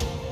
you